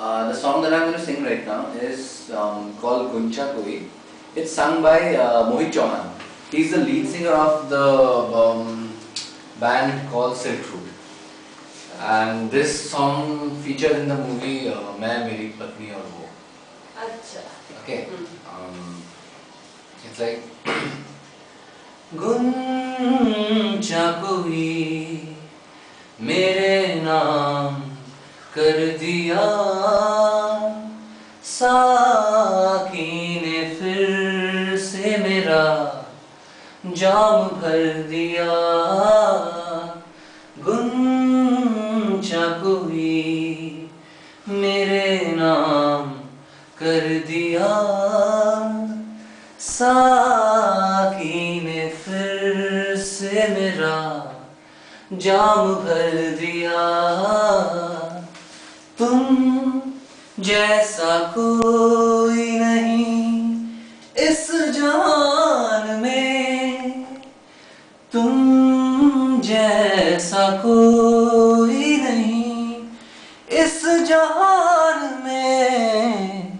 Uh, the song that I'm going to sing right now is um, called Guncha Koi. It's sung by uh, Mohit Chauhan. He's the lead singer of the um, band called Silk Route. And this song featured in the movie uh, मैं मेरी पत्नी और वो. अच्छा Okay. Hmm. Um, it's like Guncha कोई मेरे नाम कर दिया। साकी ने फिर से मेरा जाम भर दिया। गुंचा कोई मेरे नाम कर दिया। साकी ने फिर से मेरा जाम भर दिया। तुम जैसा कोई नहीं इस जान में। तुम जैसा कोई नहीं इस जहान में।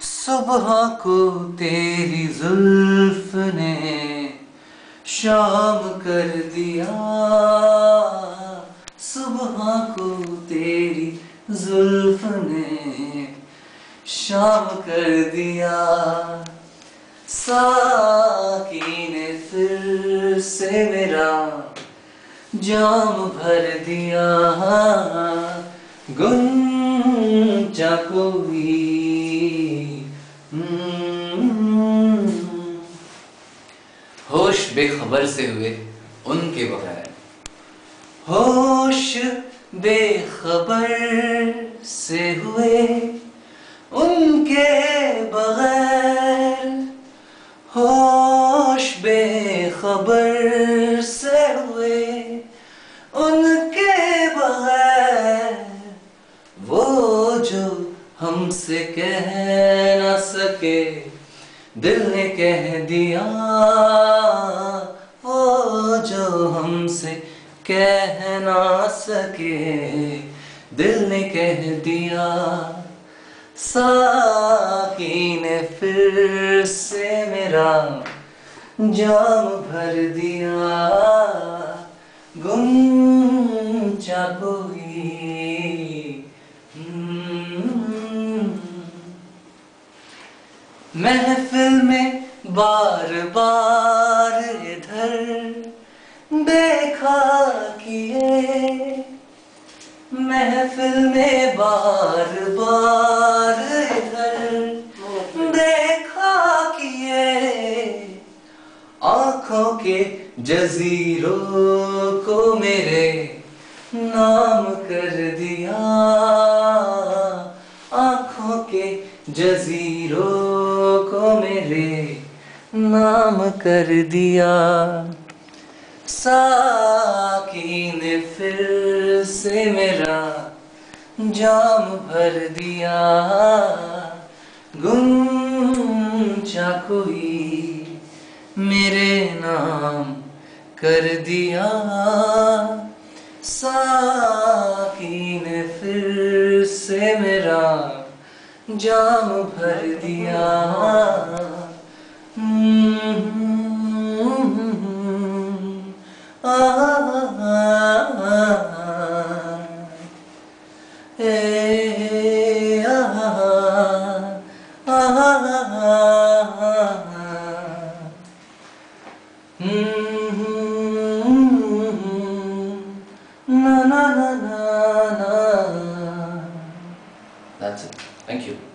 सुबह को तेरी जुल्फ ने शाम कर दिया। सुबह को तेरी जुल्फ ने शाम कर दिया। साकी ने फिर से मेरा जाम भर दिया। गुंजा कोई। हम्म, होश बेखबर से हुए उनके बगैर। होश बेखबर से हुए उनके बगैर। होश बेखबर से हुए उनके बगैर। वो जो हमसे कह न सके, दिल ने कह दिया। वो जो हमसे कह ना सके, दिल ने कह दिया साकी ने फिर से मेरा जाम भर दिया कोई हम्म। महफिल में बार बार इधर देखा किए महफिल में बार बार इधर। देखा किए आँखों के जजीरों को मेरे नाम कर दिया। आँखों के जजीरों को मेरे नाम कर दिया। साकी ने फिर से मेरा जाम भर दिया। गुंजा कोई मेरे नाम कर दिया। साकी ने फिर से मेरा जाम भर दिया। आ, आ, That's it. Thank you.